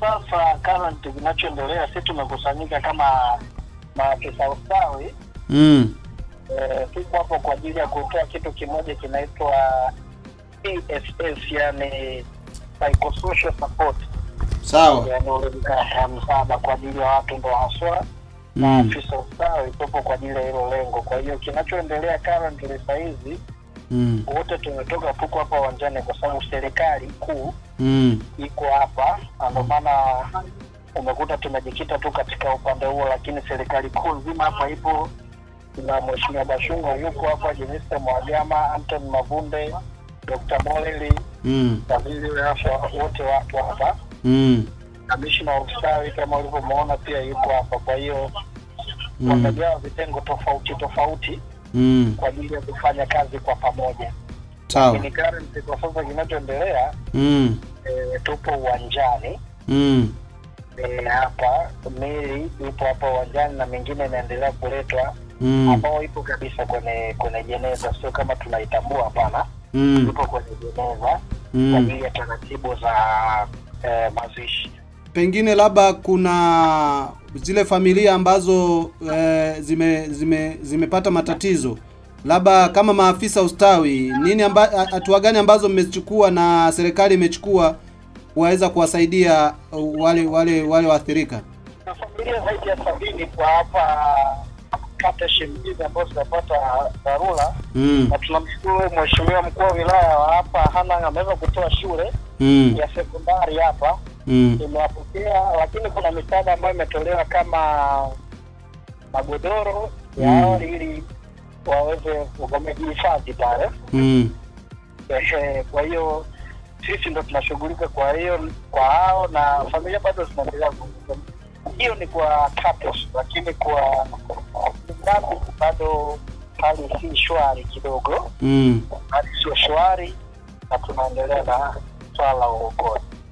sasa current kinachoendelea, si tumekusanyika kama maafisa ustawi Mm. E, tuko hapo kwa ajili ya kutoa kitu kimoja kinaitwa PSS, yani psychosocial support, Sawa. yani msaada kwa ajili ya watu ndo haswa Mm. maafisa ustawi tupo kwa ajili ya hilo lengo. Kwa hiyo kinachoendelea currently saa hizi Mm. wote tumetoka tuko hapa uwanjani kwa sababu serikali kuu Mm. iko hapa, ndio maana umekuta tumejikita tu katika upande huo, lakini serikali kuu nzima hapa ipo na Mheshimiwa Bashungwa yuko hapa, Jenista Mwagama, Anton Mavunde, Dr. Moleli, Mm. waziri wa afya, wote wapo hapa. Mm. Kamishna wa ustawi kama ulivyomwona pia yuko hapa. Kwa hiyo Mm. wamegawa vitengo tofauti tofauti Mm. kwa ajili ya kufanya kazi kwa pamoja. Lakini current kwa sasa kinachoendelea Mm. e, tupo uwanjani Mm. e, hapa mili ipo hapa uwanjani na mingine inaendelea kuletwa Mm. ambao ipo kabisa kwenye kwenye jeneza, sio kama tunaitambua, hapana, Mm. ipo kwenye jeneza mm. kwa ajili ya taratibu za e, mazishi. Pengine labda kuna zile familia ambazo e, zime, zime zimepata matatizo, labda kama maafisa ustawi, nini amba, hatua gani ambazo mmechukua na serikali imechukua kuweza kuwasaidia uh, wale wale wale waathirika? na familia zaidi ya sabini kwa hapa kata Shimbizi ambazo zinapata dharura, Mm. na tunamshukuru Mheshimiwa mkuu wa wilaya wa hapa Hanang' ameweza kutoa shule Mm. ya sekondari hapa Mm. imewapokea, lakini kuna misaada ambayo imetolewa kama magodoro Mm. ya awali ili waweze wamejihifadhi pale. Mm. Ehe, kwa hiyo sisi ndo tunashughulika kwa hiyo kwa hao na familia bado zinaendelea hiyo ni kwa couples, lakini kwa ngapi bado hali si shwari kidogo, Mm. hali sio shwari na tunaendelea na swala la uokozi.